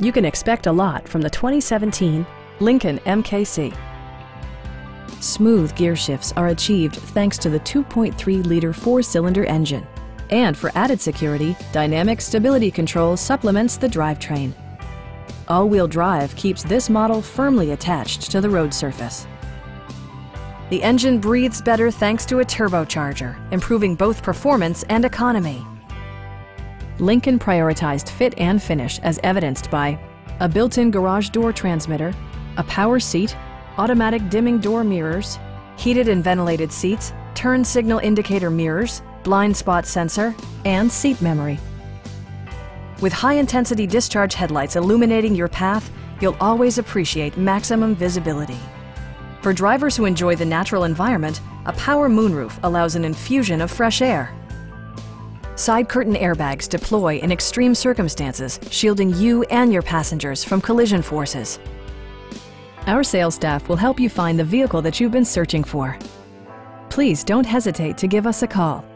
You can expect a lot from the 2017 Lincoln MKC. Smooth gear shifts are achieved thanks to the 2.3-liter four-cylinder engine. And for added security, Dynamic Stability Control supplements the drivetrain. All-wheel drive keeps this model firmly attached to the road surface. The engine breathes better thanks to a turbocharger, improving both performance and economy. Lincoln prioritized fit and finish as evidenced by a built-in garage door transmitter, a power seat, automatic dimming door mirrors, heated and ventilated seats, turn signal indicator mirrors, blind spot sensor, and seat memory. With high-intensity discharge headlights illuminating your path, you'll always appreciate maximum visibility. For drivers who enjoy the natural environment, a power moonroof allows an infusion of fresh air. Side curtain airbags deploy in extreme circumstances, shielding you and your passengers from collision forces. Our sales staff will help you find the vehicle that you've been searching for. Please don't hesitate to give us a call.